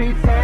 be